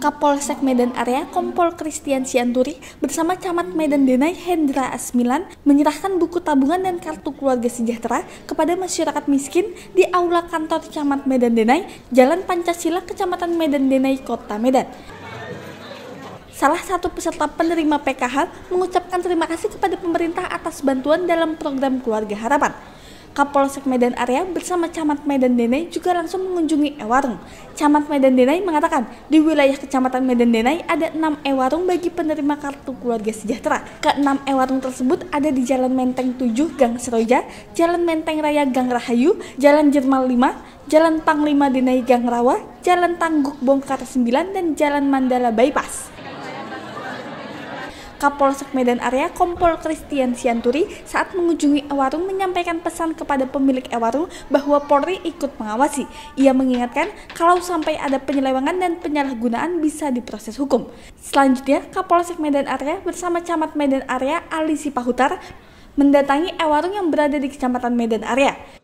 Kapolsek Medan Area Kompol Christian Sianturi bersama Camat Medan Denai Hendra Asmilan menyerahkan buku tabungan dan kartu keluarga sejahtera kepada masyarakat miskin di Aula Kantor Camat Medan Denai, Jalan Pancasila, Kecamatan Medan Denai, Kota Medan. Salah satu peserta penerima PKH mengucapkan terima kasih kepada pemerintah atas bantuan dalam program Keluarga Harapan. Kapolsek Medan Area bersama Camat Medan Denai juga langsung mengunjungi Ewarung. Camat Medan Denai mengatakan di wilayah Kecamatan Medan Denai ada enam Ewarung bagi penerima kartu keluarga sejahtera. Keenam Ewarung tersebut ada di Jalan Menteng 7 Gang Seroja, Jalan Menteng Raya Gang Rahayu, Jalan Jermal 5, Jalan Panglima Denai Gang Rawa, Jalan Tangguk Bongkar 9, dan Jalan Mandala Bypass. Kapolsek Medan Area Kompol Christian Sianturi saat mengunjungi Ewarung menyampaikan pesan kepada pemilik Ewarung bahwa Polri ikut mengawasi. Ia mengingatkan kalau sampai ada penyelewengan dan penyalahgunaan bisa diproses hukum. Selanjutnya, Kapolsek Medan Area bersama Camat Medan Area Ali Sipahutar mendatangi Ewarung yang berada di Kecamatan Medan Area.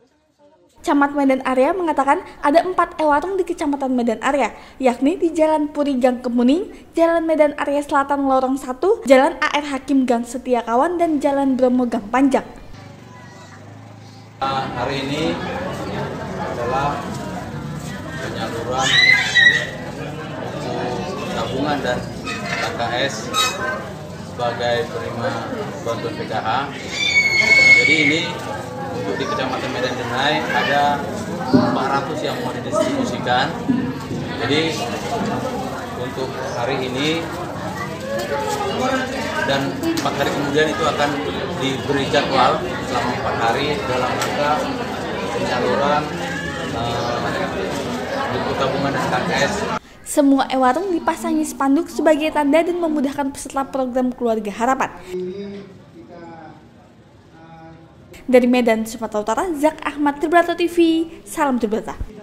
Camat Medan Area mengatakan ada empat ewarung di Kecamatan Medan Area, yakni di Jalan Puri Gang Kemuning, Jalan Medan Area Selatan Lorong 1, Jalan AR Hakim Gang Setiakawan, dan Jalan Bromo Gang Panjang. Hari ini adalah penyaluran buku tabungan dan KKS sebagai penerima bantuan PKH. Jadi ini di Kecamatan Medan Denai ada 400 yang mau didistribusikan. Jadi untuk hari ini dan empat hari kemudian itu akan diberi jadwal selama empat hari dalam rangka penyaluran uh, buku tabungan dan KKS. Semua ewarung dipasangi spanduk sebagai tanda dan memudahkan peserta program Keluarga Harapan. Dari Medan, Sumatera Utara, Zak Ahmad Tribrata TV, salam Tribrata.